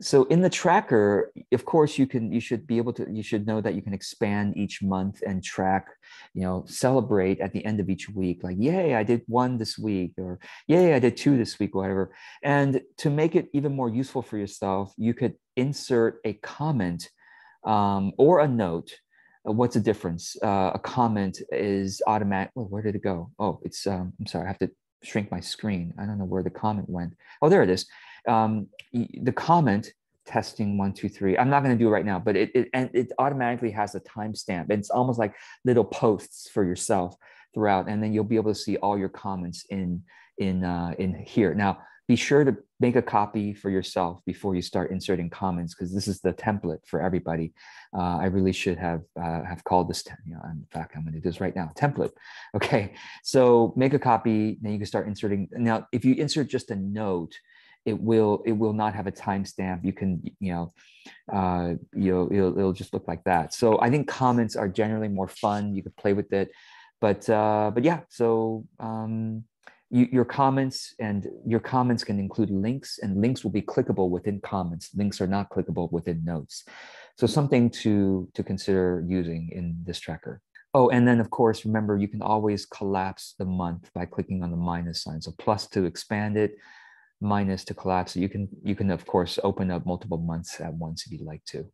so in the tracker of course you can you should be able to you should know that you can expand each month and track you know celebrate at the end of each week like yay i did one this week or yay i did two this week whatever. And to make it even more useful for yourself you could insert a comment um, or a note. Uh, what's the difference? Uh, a comment is automatic well, where did it go? Oh it's um, i'm sorry i have to shrink my screen. I don't know where the comment went. Oh there it is um, the comment testing one two three i'm not going to do it right now but it, it and it automatically has a timestamp. It's almost like little posts for yourself throughout and then you'll be able to see all your comments in in uh, in here. Now be sure to make a copy for yourself before you start inserting comments because this is the template for everybody. Uh, i really should have uh, have called this you know, in fact i'm going to do this right now template. Okay so make a copy then you can start inserting. Now if you insert just a note it will it will not have a timestamp. You can you know uh, you know it'll, just look like that. So I think comments are generally more fun. You could play with it, but uh, but yeah. So um, you, your comments and your comments can include links, and links will be clickable within comments. Links are not clickable within notes. So something to to consider using in this tracker. Oh, and then of course, remember you can always collapse the month by clicking on the minus sign. So plus to expand it, minus to collapse. You can you can of course open up multiple months at once if you'd like to.